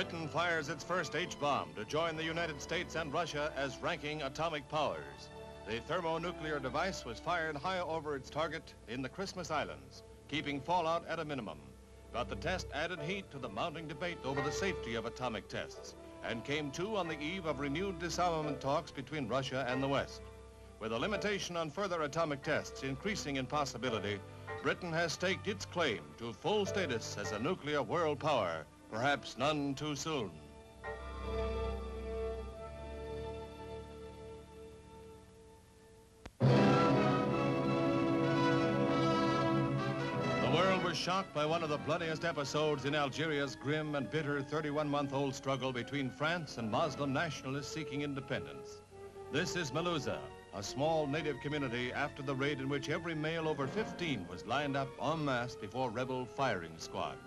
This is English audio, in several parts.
Britain fires its first H-bomb to join the United States and Russia as ranking atomic powers. The thermonuclear device was fired high over its target in the Christmas Islands, keeping fallout at a minimum. But the test added heat to the mounting debate over the safety of atomic tests and came to on the eve of renewed disarmament talks between Russia and the West. With a limitation on further atomic tests increasing in possibility, Britain has staked its claim to full status as a nuclear world power, perhaps none too soon. The world was shocked by one of the bloodiest episodes in Algeria's grim and bitter 31-month-old struggle between France and Muslim nationalists seeking independence. This is Melouza, a small native community after the raid in which every male over 15 was lined up en masse before rebel firing squads.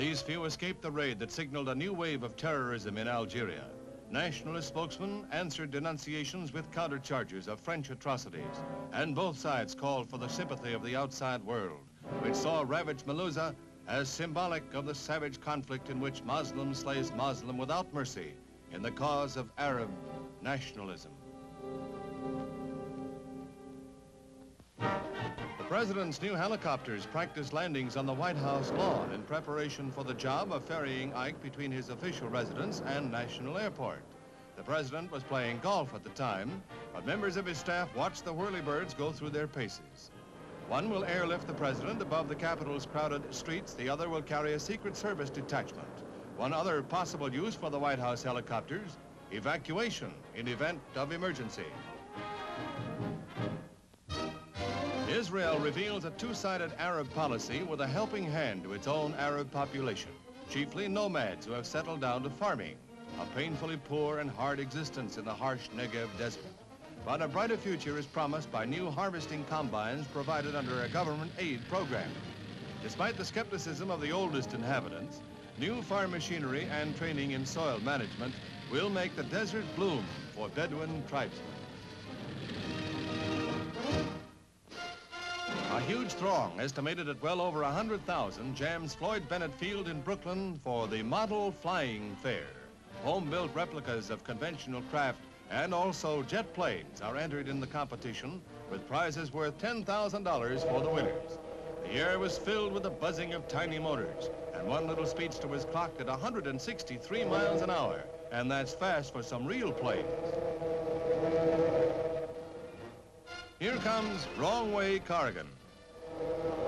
These few escaped the raid that signaled a new wave of terrorism in Algeria. Nationalist spokesmen answered denunciations with countercharges of French atrocities, and both sides called for the sympathy of the outside world, which saw ravaged Melouza as symbolic of the savage conflict in which Muslim slays Muslim without mercy in the cause of Arab nationalism. President's new helicopters practiced landings on the White House lawn in preparation for the job of ferrying Ike between his official residence and National Airport. The president was playing golf at the time, but members of his staff watched the whirlybirds go through their paces. One will airlift the president above the capital's crowded streets. The other will carry a Secret Service detachment. One other possible use for the White House helicopters, evacuation in event of emergency. Israel reveals a two-sided Arab policy with a helping hand to its own Arab population, chiefly nomads who have settled down to farming, a painfully poor and hard existence in the harsh Negev desert. But a brighter future is promised by new harvesting combines provided under a government aid program. Despite the skepticism of the oldest inhabitants, new farm machinery and training in soil management will make the desert bloom for Bedouin tribesmen. Huge throng, estimated at well over 100,000, jams Floyd Bennett Field in Brooklyn for the Model Flying Fair. Home-built replicas of conventional craft and also jet planes are entered in the competition with prizes worth $10,000 for the winners. The air was filled with the buzzing of tiny motors, and one little speedster was clocked at 163 miles an hour, and that's fast for some real planes. Here comes Wrong Way Corrigan. Thank you.